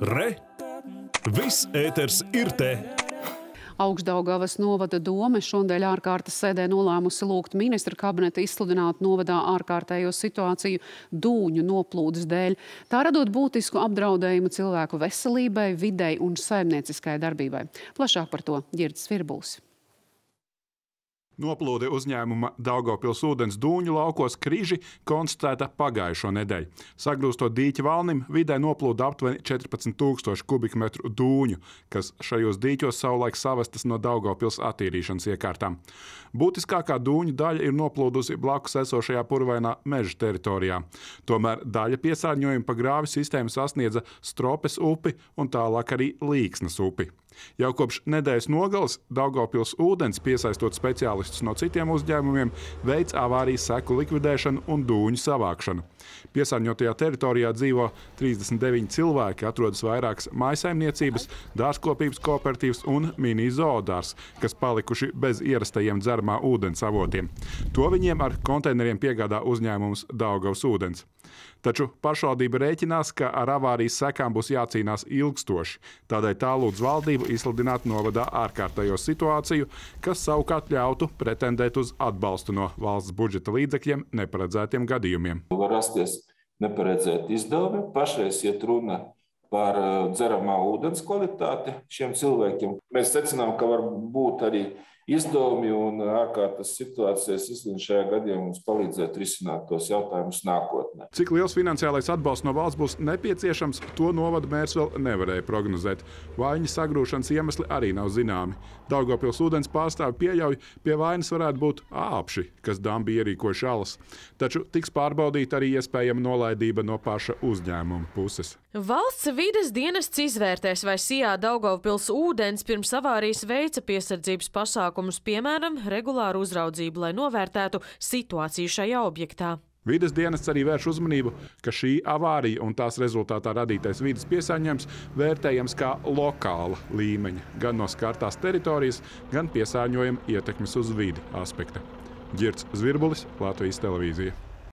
Re! Viss ēters ir te! Augstdaugavas novada dome šodien ārkārtas sēdē nolēmusi lūgt ministra kabineta izsludināt novadā ārkārtējo situāciju dūņu noplūdes dēļ, tā radot būtisku apdraudējumu cilvēku veselībai, videi un saimnieciskai darbībai. Plašāk par to Girds Virbuls. Noplūde uzņēmuma Daugopils ūdens dūņu laukos Križi konstatēta pagājušo nedēļu. Sagrūstot dīķi valnim, vidē noplūda aptuveni 14 tūkstoši kubikmetru dūņu, kas šajos dīķos savulaik savestas no Daugopils attīrīšanas iekārtām. Būtiskākā dūņu daļa ir noplūdusi blakus esošajā purvainā meža teritorijā. Tomēr daļa piesārņojuma pa grāvi sistēmu sasniedza Stropes upi un tālāk arī Līksnas upi. Jau kopš nedēļas nogales Daugopils ūdens, piesaistot speciālistus no citiem uzņēmumiem, veids avārijas seku likvidēšanu un dūņu savākšanu. Piesārņotajā teritorijā dzīvo 39 cilvēki, atrodas vairākas maisaimniecības, dārzkopības kooperatīvas un mini-zoodārs, kas palikuši bez ierastajiem dzeramā ūdens avotiem. To viņiem ar konteineriem piegādā uzņēmums Daugavas ūdens. Taču pašvaldība rēķinās, ka ar avārijas sekām būs jācīnās ilgstoši. Tādēļ tā lūdz valdību izsludināt novadā ārkārtējo situāciju, kas savukārt ļautu pretendēt uz atbalstu no valsts budžeta līdzekļiem neparedzētiem gadījumiem. Var rasties neparedzēti izdevumi. Pašreiz iet runa par dzeramā ūdens kvalitāti šiem cilvēkiem. Mēs secinām, ka var būt arī izdevumi un ārkārtas situācijas izlīdz šajā gadījumā mums palīdzēt risināt tos jautājumus nākotnē. Cik liels finansiālais atbalsts no valsts būs nepieciešams, to novada mērs vēl nevarēja prognozēt. Vaiņas sagrūšanas iemesli arī nav zināmi. Daugopils ūdens pārstāvi pieļauj, pie vainas varētu būt āpši, kas dambi ierīkojuši alas. Taču tiks pārbaudīta arī iespējama nolaidība no paša uzņēmuma puses. Valsts vides dienests izvērtēs, vai Sijā Daugavpils ūdens pirms avārijas veica piesardzības pasākumus, piemēram, regulāru uzraudzību, lai novērtētu situāciju šajā objektā. Vides dienests arī vērš uzmanību, ka šī avārija un tās rezultātā radītais vidas piesārņojums vērtējams kā lokāla līmeņa, gan no skartās teritorijas, gan piesārņojuma ietekmes uz vidi aspekta. Girts Zvirbulis, Latvijas televīzija.